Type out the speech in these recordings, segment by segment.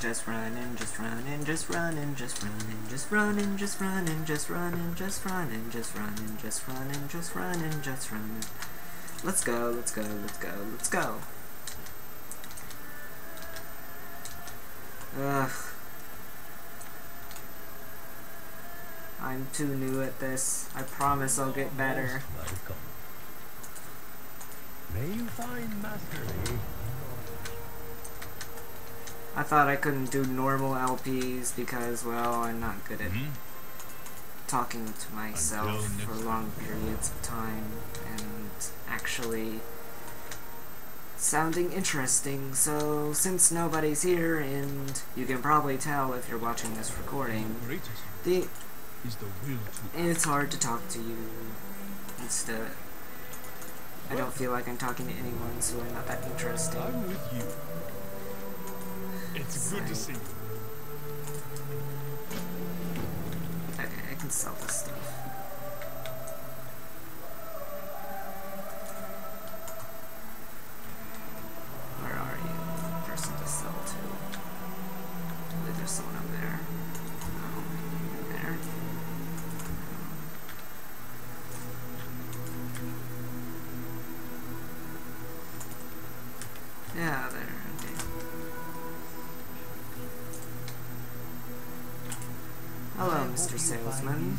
Just running, just running, just running, just running, just running, just running, just running, just running, just running, just running, just running, just running. Let's go, let's go, let's go, let's go. Ugh. I'm too new at this. I promise I'll get better. May you find mastery. I thought I couldn't do normal LPs because, well, I'm not good at Mhm. talking to myself for long periods of time and actually sounding interesting. So, since nobody's here, and you can probably tell if you're watching this recording, the the it's hard to talk to you. It's the I don't feel like I'm talking to anyone, so I'm not that interesting. I'm with you. It's good to see you. Okay, I can sell this stuff. Mr. Salesman.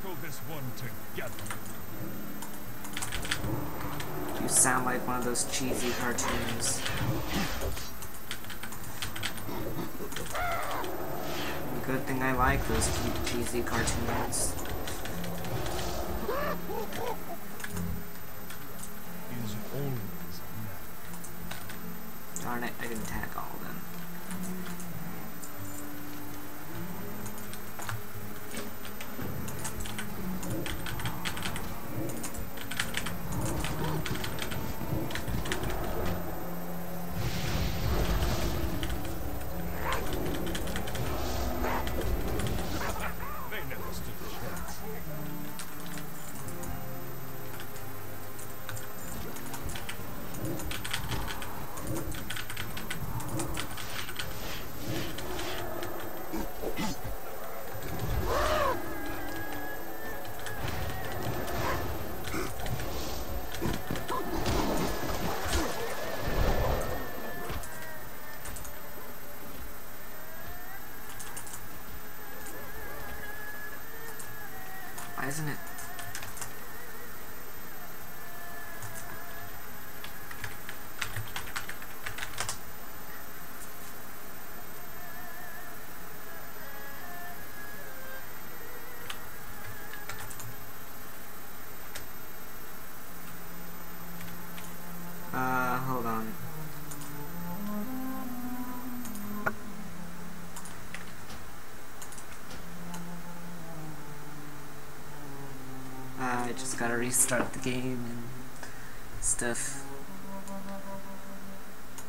Tackle this one together. You sound like one of those cheesy cartoons. Good thing I like those cheesy cartoons. Is always now. Darn it, I didn't tag I just gotta restart the game and stuff.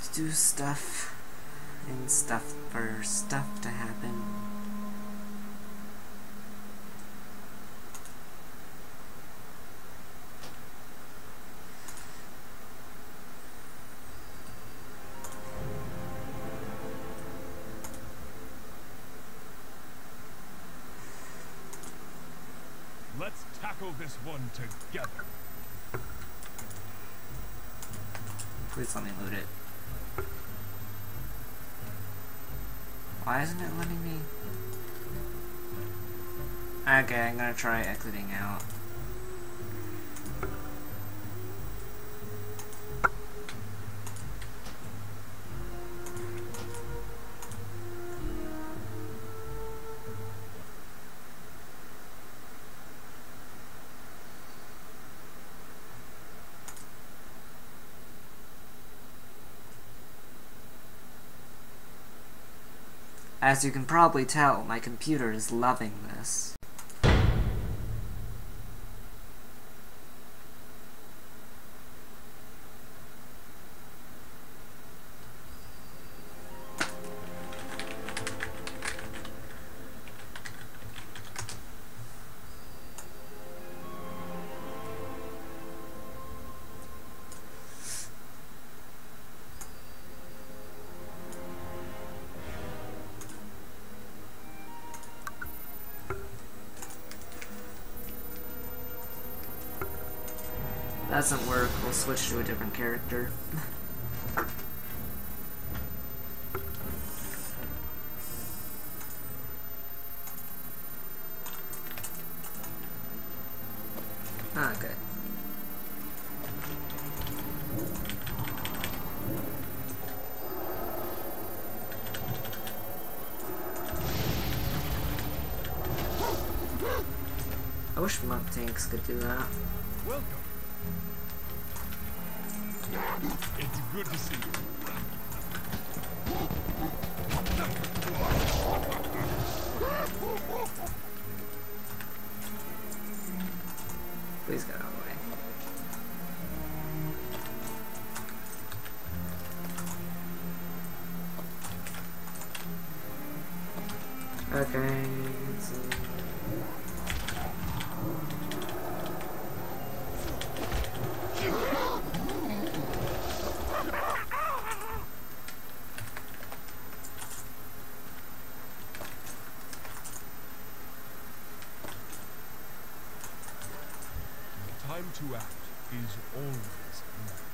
To do stuff and stuff for stuff to happen. Let's tackle this one together. Please let me loot it. Why isn't it letting me? Okay, I'm gonna try exiting out. As you can probably tell, my computer is loving this. Doesn't work, we'll switch to a different character. ah, good. I wish monk tanks could do that. Welcome. Good to see you. To act is always now.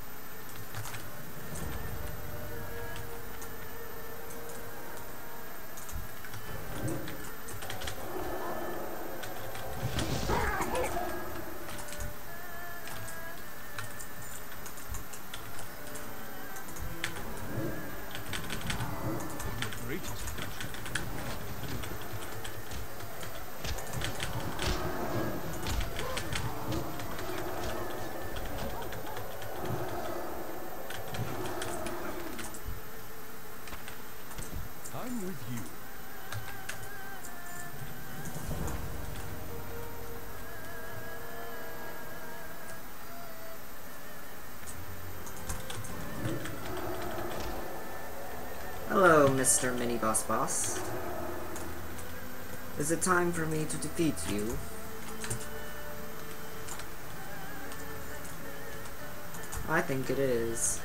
Mr. Mini Boss Boss. Is it time for me to defeat you? I think it is.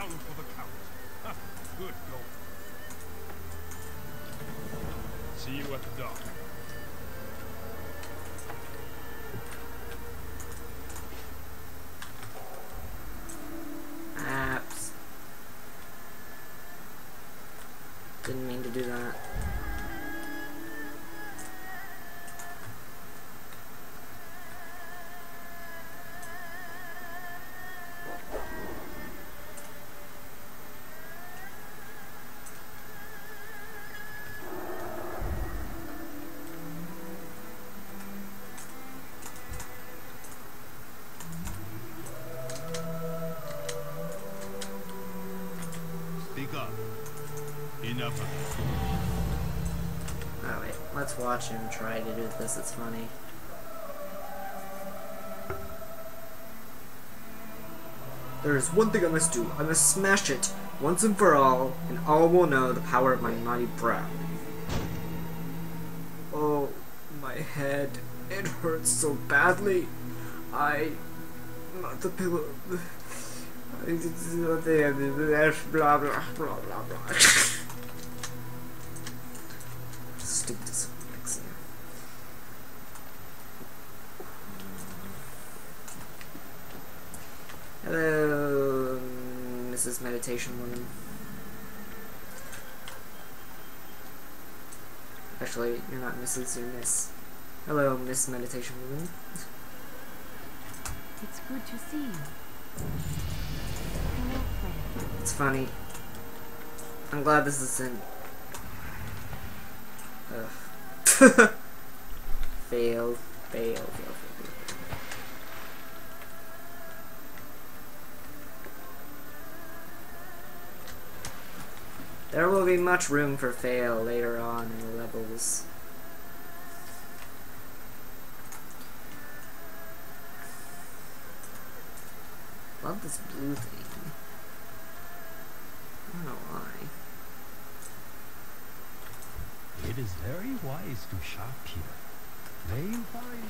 Down for the count. Good going. See you at the dock. Enough of it. Oh wait, let's watch him try to do this, it's funny. There is one thing I must do. I must smash it once and for all, and all will know the power of my mighty breath. Oh, my head. It hurts so badly. I. Not the pillow. I blah blah blah blah blah. Stupid dyslexia. Hello, Mrs. Meditation Woman. Actually, you're not Mrs. You're Miss. Hello, Miss Meditation Woman. It's good to see you. It's funny. I'm glad this isn't. Ugh. Failed. Failed. Failed. failed. There will be much room for fail later on in the levels. Love this blue thing. I don't know why. It is very wise to shop here. They find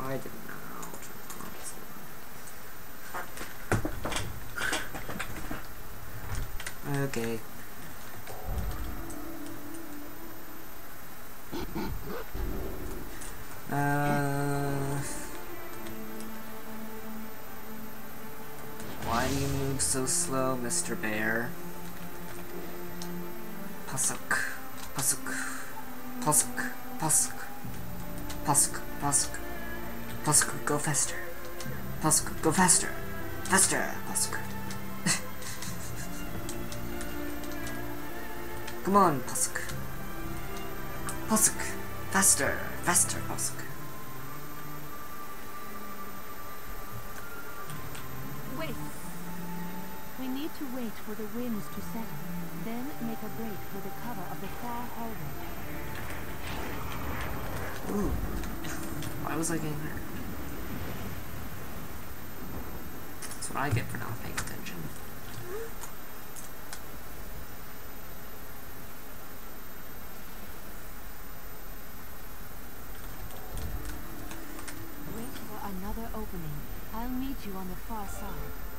I this one? Okay. Uh, why do you move so slow, Mr. Bear? Pasuk, pasuk, pasuk, pasuk, pasuk, pasuk. Pusk, go faster. Pusk, go faster. Faster, Pusk. Come on, Pusk. Pusk, faster, faster, Pusk. Need to wait for the winds to settle, then make a break for the cover of the far hallway. Ooh. Why was I getting hurt? That's what I get for not paying attention. Wait for another opening. I'll meet you on the far side.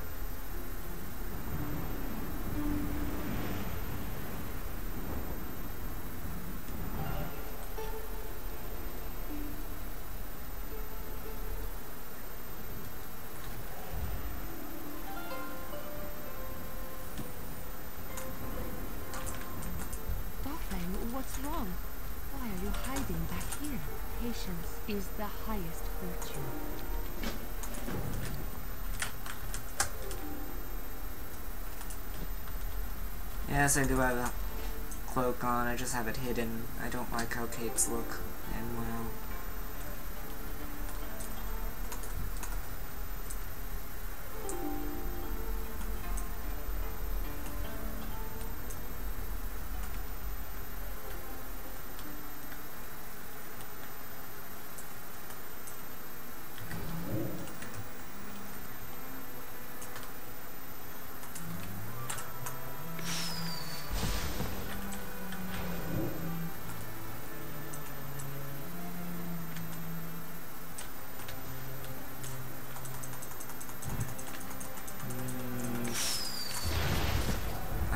The highest virtue. Yes, I do have a cloak on, I just have it hidden. I don't like how capes look, and well...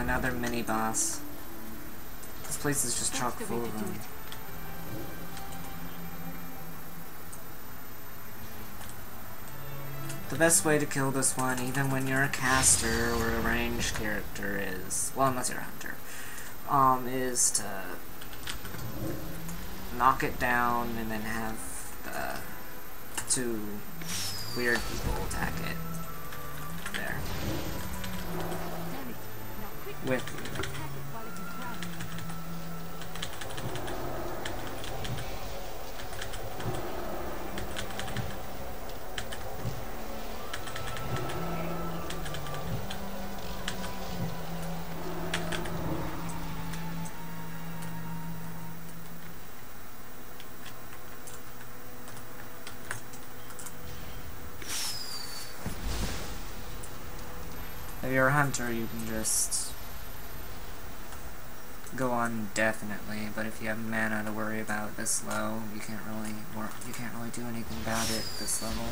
Another mini boss. This place is just chock full of them. The best way to kill this one, even when you're a caster or a ranged character, is well, unless you're a hunter, um, is to knock it down and then have the two weird people attack it. There, with. If you're a hunter, you can just go on definitely, but if you have mana to worry about this low, you can't really work, you can't really do anything about it this level.